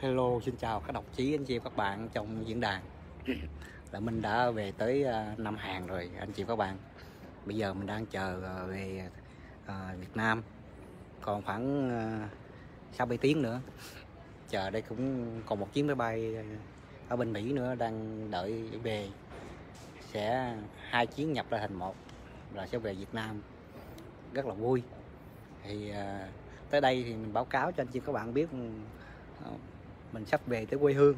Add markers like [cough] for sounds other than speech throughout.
Hello, xin chào các đồng chí, anh chị các bạn trong diễn đàn. [laughs] Là mình đã về tới à, Nam Hàn rồi anh chị và các bạn. Bây giờ mình đang chờ à, về à, Việt Nam. Còn khoảng sáu bảy tiếng nữa. Chờ đây cũng còn một chuyến máy bay ở bên Mỹ nữa đang đợi về. Sẽ hai chuyến nhập ra thành một là sẽ về Việt Nam. Rất là vui. Thì tới đây thì mình báo cáo cho anh chị các bạn biết mình sắp về tới quê hương.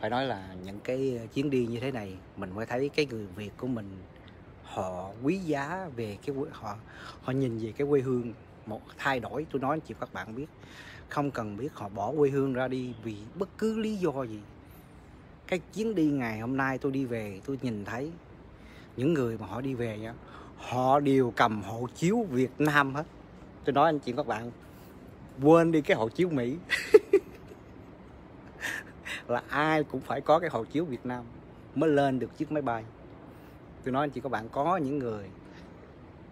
Phải nói là những cái chuyến đi như thế này, mình mới thấy cái người Việt của mình, họ quý giá về cái họ họ nhìn về cái quê hương một thay đổi. Tôi nói chị các bạn biết, không cần biết họ bỏ quê hương ra đi vì bất cứ lý do gì. Cái chuyến đi ngày hôm nay tôi đi về, tôi nhìn thấy những người mà họ đi về nhá họ đều cầm hộ chiếu Việt Nam hết. Tôi nói anh chị các bạn, quên đi cái hộ chiếu Mỹ. [laughs] là ai cũng phải có cái hộ chiếu Việt Nam mới lên được chiếc máy bay. Tôi nói anh chị các bạn có những người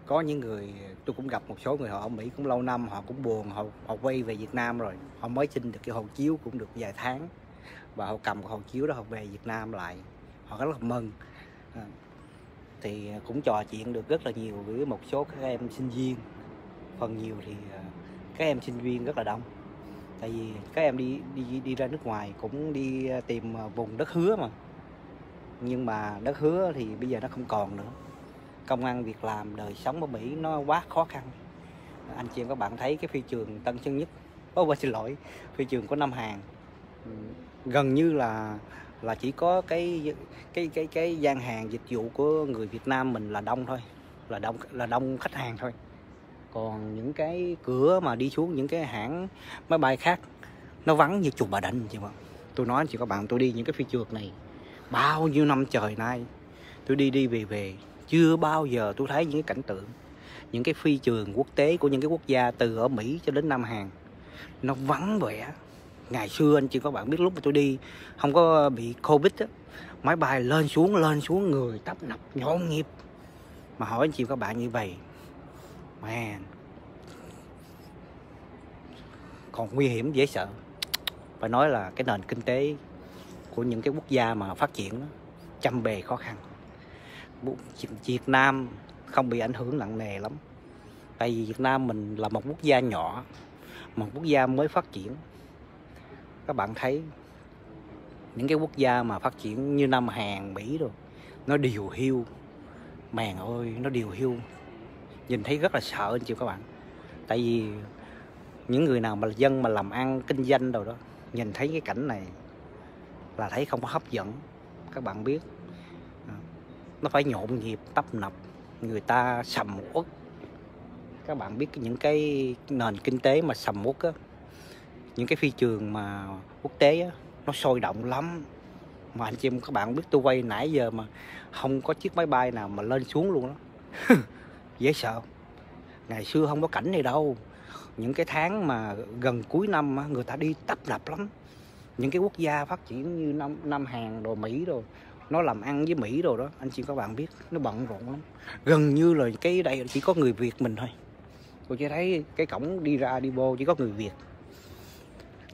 có những người tôi cũng gặp một số người họ ở Mỹ cũng lâu năm họ cũng buồn họ họ quay về Việt Nam rồi. Họ mới xin được cái hộ chiếu cũng được vài tháng và họ cầm cái hộ chiếu đó họ về Việt Nam lại. Họ rất là mừng. À, thì cũng trò chuyện được rất là nhiều với một số các em sinh viên. Phần nhiều thì à, các em sinh viên rất là đông tại vì các em đi đi đi ra nước ngoài cũng đi à, tìm à, vùng đất hứa mà. Nhưng mà đất hứa thì bây giờ nó không còn nữa. Công ăn việc làm đời sống ở Mỹ nó quá khó khăn. Anh chị em các bạn thấy cái phi trường Tân Sơn Nhất. Ô oh, xin lỗi. Phi trường của Nam Hàn ừ, gần như là là chỉ có cái cái cái cái gian hàng dịch vụ của người Việt Nam mình là đông thôi. Là đông là đông khách hàng thôi còn những cái cửa mà đi xuống, những cái hãng máy bay khác, nó vắng như chuột bà đành chị bạn tôi nói chị các bạn, tôi đi những cái phi trượt này bao nhiêu năm trời nay, tôi đi đi về về, chưa bao giờ tôi thấy những cái cảnh tượng, những cái phi trường quốc tế của những cái quốc gia từ ở Mỹ cho đến Nam Hàn, nó vắng vẻ. Ngày xưa anh chị các bạn biết lúc mà tôi đi, không có bị Covid á, máy bay lên xuống lên xuống, người tấp nập, nhộn nhịp. Mà hỏi anh chị các bạn như vậy man. Còn nguy hiểm dễ sợ. Phải nói là cái nền kinh tế của những cái quốc gia mà phát triển chăm bề khó khăn. Việt Nam không bị ảnh hưởng nặng nề lắm. Tại vì Việt Nam mình là một quốc gia nhỏ, một quốc gia mới phát triển. Các bạn thấy những cái quốc gia mà phát triển như Nam Hàn, Mỹ rồi nó điều hưu màn ơi, nó điều hưu nhìn thấy rất là sợ anh chị các bạn. Tại vì những người nào mà dân mà làm ăn, kinh doanh đâu đó, nhìn thấy cái cảnh này là thấy không có hấp dẫn. Các bạn biết à, nó phải nhộn nhịp, tấp nập, người ta sầm uất. Các bạn biết những cái nền kinh tế mà sầm uất á, những cái phi trường mà quốc tế á, nó sôi động lắm. Mà anh chị em các bạn biết, tôi quay nãy giờ mà không có chiếc máy bay nào mà lên xuống luôn đó. [laughs] dễ sợ. Ngày xưa không có cảnh này đâu. Những cái tháng mà gần cuối năm người ta đi tấp nập lắm. Những cái quốc gia phát triển như năm năm Hàn rồi Mỹ rồi nó làm ăn với Mỹ rồi đó, anh chị các bạn biết, nó bận rộn lắm. Gần như là cái đây chỉ có người Việt mình thôi. Tôi chỉ thấy cái cổng đi ra đi vô chỉ có người Việt.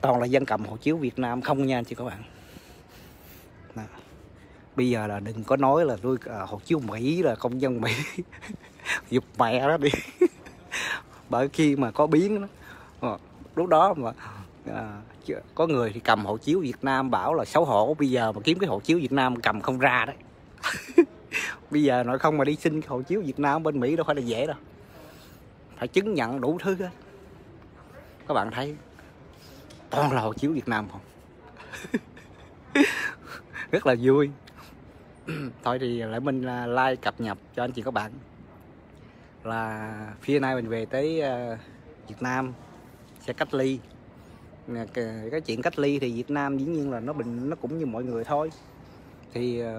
Toàn là dân cầm hộ chiếu Việt Nam không nha, anh chị các bạn. Nào bây giờ là đừng có nói là tôi à, hộ chiếu Mỹ là công dân Mỹ. [laughs] Giục mẹ đó đi. [laughs] Bởi khi mà có biến đó, ờ, lúc đó mà à, có người thì cầm hộ chiếu Việt Nam bảo là xấu hổ bây giờ mà kiếm cái hộ chiếu Việt Nam cầm không ra đấy. [laughs] Bây giờ nói không mà đi xin hộ chiếu Việt Nam bên Mỹ đâu phải là dễ đâu. Phải chứng nhận đủ thứ hết. Các bạn thấy toàn là hộ chiếu Việt Nam không? Rất là vui. [clears throat] thôi thì lại mình à, like cập nhật cho anh chị các bạn. Là phía nay mình về tới à, Việt Nam sẽ cách ly. Cái, chuyện cách ly thì Việt Nam dĩ nhiên là nó bình nó cũng như mọi người thôi. Thì à,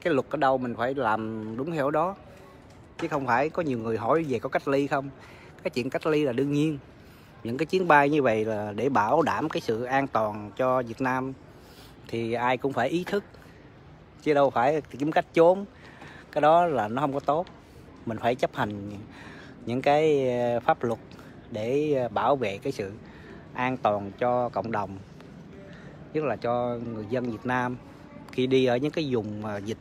cái luật ở đâu mình phải làm đúng theo đó. Chứ không phải có nhiều người hỏi về có cách ly không. Cái chuyện cách ly là đương nhiên. Những cái chuyến bay như vậy là để bảo đảm cái sự an toàn cho Việt Nam thì ai cũng phải ý thức chứ đâu phải kiếm cách trốn. Cái đó là nó không có tốt. Mình phải chấp hành những cái ờ, pháp luật để ờ, bảo vệ cái sự an toàn cho cộng đồng, nhất là cho người dân Việt Nam. Khi đi ở những cái vùng ờ, dịch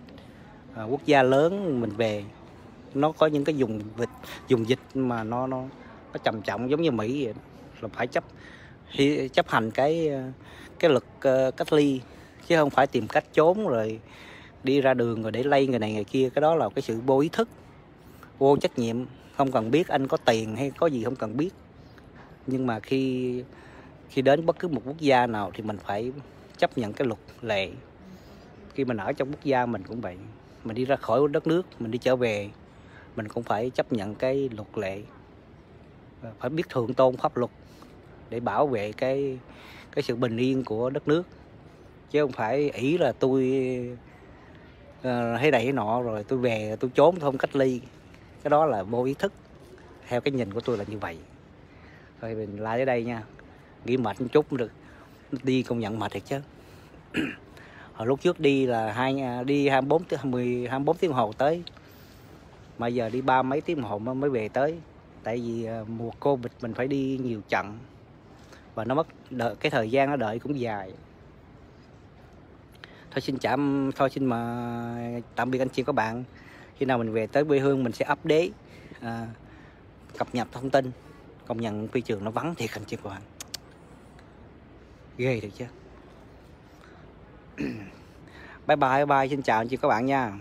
quốc gia lớn mình về, nó có những cái vùng dịch dùng dịch mà nó nó nó trầm trọng giống như Mỹ vậy là phải chấp chấp hành cái cái luật cách ly chứ không phải tìm cách trốn rồi đi ra đường rồi để lây người này người kia. Cái đó là cái sự vô ý thức, vô trách nhiệm. Không cần biết anh có tiền hay có gì không cần biết. Nhưng mà khi khi đến bất cứ một quốc gia nào thì mình phải chấp nhận cái luật lệ. Khi mình ở trong quốc gia mình cũng vậy. Mình đi ra khỏi đất nước, mình đi trở về, mình cũng phải chấp nhận cái luật lệ. Phải biết thượng tôn pháp luật để bảo vệ cái cái sự bình yên của đất nước chứ không phải ý là tôi ờ, thấy đẩy này nọ rồi tôi về tôi trốn không cách ly. Cái đó là vô ý thức. Theo cái nhìn của tôi là như vậy. Thôi mình lại ở đây nha. Nghỉ mệt một chút được. Đi công nhận mệt thiệt chứ. [clears throat] Hồi lúc trước đi là hai à, đi 24 10 24 tiếng hồ tới. Mà giờ đi ba mấy tiếng hồ mới về tới. Tại vì à, mùa covid mình phải đi nhiều trận. Và nó mất đợi, cái thời gian nó đợi cũng dài thôi xin chạm thôi xin mà tạm biệt anh chị các bạn. Khi nào mình về tới quê hương mình sẽ update à, cập nhật thông tin. Công nhận phi trường nó vắng thiệt anh chị các bạn. Ghê được chứ. [clears throat] Bye bye bye xin chào anh chị các bạn nha.